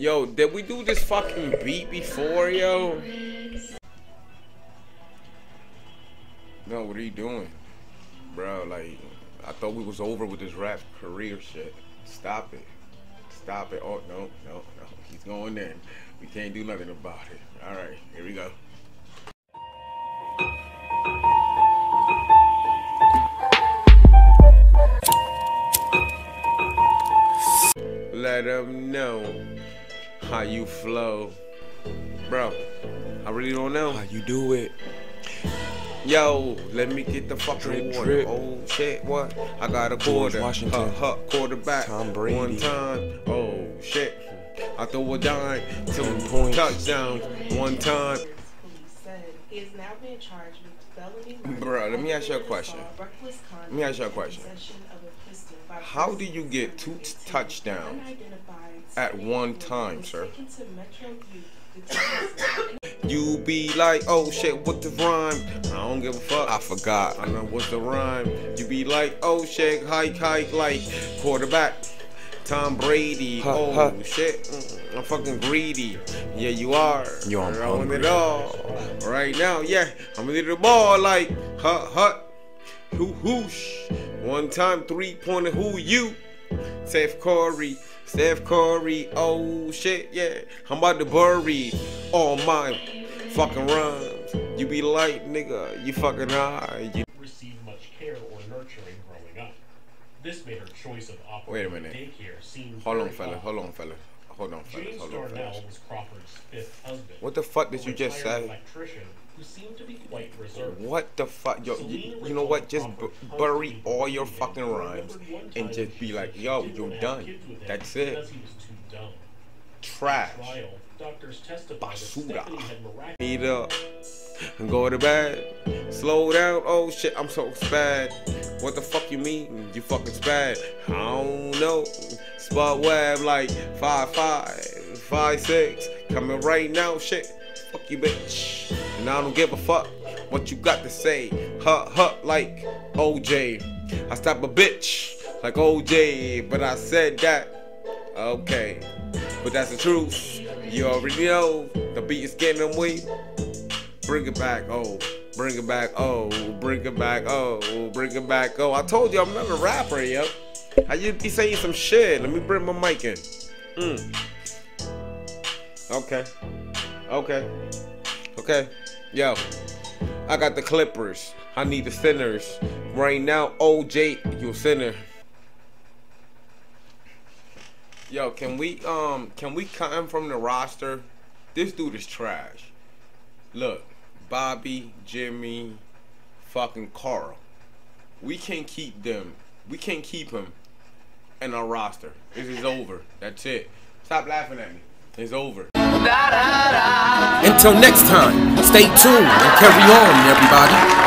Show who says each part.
Speaker 1: Yo, did we do this fucking beat before, yo? No, what are you doing? Bro, like, I thought we was over with this rap career shit. Stop it. Stop it. Oh, no, no, no. He's going in. We can't do nothing about it. All right, here we go. Let them know how you flow. Bro, I really don't know.
Speaker 2: How you do it?
Speaker 1: Yo, let me get the fucking
Speaker 2: Drip,
Speaker 1: water.
Speaker 2: drip.
Speaker 1: Oh shit, what? I got a quarter.
Speaker 2: Washington.
Speaker 1: Huh, huh, quarterback.
Speaker 2: Tom Brady.
Speaker 1: One time. Oh shit. I throw a dime. Two
Speaker 2: points.
Speaker 1: touchdowns. One time.
Speaker 3: Police said he is now being charged with felony murder,
Speaker 1: let me ask you a question. Let me ask you a question.
Speaker 3: and possession of a pistol by a
Speaker 1: How do you get two touchdowns at one time, sir?
Speaker 3: taken to Metro Youth Detention Center.
Speaker 1: You be like, oh shit, what the rhyme? I don't give a fuck. I forgot. I know what's the rhyme. You be like, oh shit, hike, hike, like quarterback. Tom Brady.
Speaker 2: Huh,
Speaker 1: oh
Speaker 2: huh.
Speaker 1: shit, mm, I'm fucking greedy. Yeah, you are.
Speaker 2: You are.
Speaker 1: I want it all. Right now, yeah, I'm gonna the ball like, hut, hut, hoo, hoosh. One time, three pointer, who you? Steph Curry, Steph Curry, oh shit, yeah. I'm about to bury all my fucking rhymes. You be like, nigga, you fucking high. You
Speaker 4: received much care or nurturing growing up. This made her choice of
Speaker 1: Wait a
Speaker 4: operating
Speaker 1: minute.
Speaker 4: daycare seem
Speaker 1: Hold on, fella, hold on, fella. Hold on, fella,
Speaker 4: James
Speaker 1: hold on,
Speaker 4: Darnell was Crawford's fifth husband.
Speaker 1: What the fuck did you just say?
Speaker 4: Who seemed to be quite reserved.
Speaker 1: What the fuck? Yo, you, you know what? Just b- bury all your fucking rhymes and just be like, yo, you're done. That's it.
Speaker 4: Because he was too dumb.
Speaker 1: Trash.
Speaker 4: Doctors testified that
Speaker 1: Basura. Meet up and go to bed. Slow down. Oh shit, I'm so spad. What the fuck you mean? You fucking spad? I don't know. Spot web like five five, five six. Coming right now, shit. Fuck you, bitch. And I don't give a fuck what you got to say. Hut hut like OJ. I stop a bitch like OJ, but I said that. Okay, but that's the truth. You already know the beat is getting weak. Bring it back, oh. Bring it back, oh. Bring it back, oh. Bring it back, oh. I told you I'm not a rapper, yo. I just be saying some shit. Let me bring my mic in. Mm. Okay. Okay. Okay. Yo. I got the Clippers. I need the sinners. Right now, OJ, you a sinner. Yo, can we um can we cut him from the roster? This dude is trash. Look, Bobby, Jimmy, fucking Carl. We can't keep them. We can't keep him in our roster. This is over. That's it. Stop laughing at me. It's over.
Speaker 2: Until next time, stay tuned and carry on, everybody.